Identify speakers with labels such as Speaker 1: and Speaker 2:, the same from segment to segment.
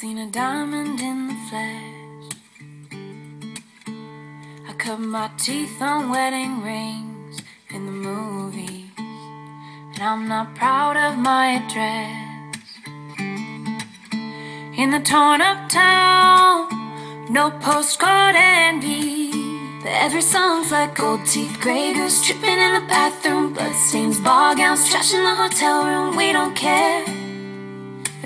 Speaker 1: seen a diamond in the flesh. I cut my teeth on wedding rings in the movies, and I'm not proud of my address. In the torn up town, no postcard envy. But every song's like gold teeth, Grey Goose tripping in the bathroom, bloodstains, ball gowns, trash in the hotel room. We don't care.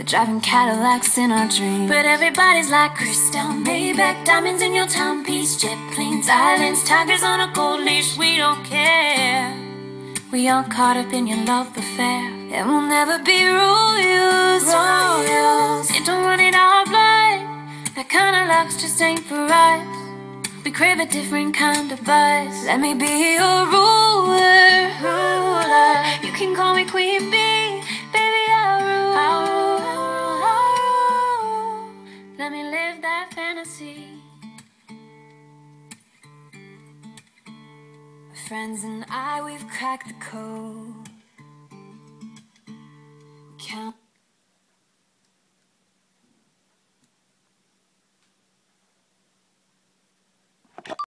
Speaker 1: We're driving Cadillacs in our dreams. But everybody's like Cristal, Maybach, diamonds in your timepiece, jet planes, islands, tigers on a gold leash. We don't care. We all caught up in your love affair, and we'll never be royals. Royals, it don't run our blood. That kind of luck's just ain't for us. We crave a different kind of buzz. Let me be your ruler, ruler. You can call me Queen Bee, fantasy. My friends and I, we've cracked the code. Count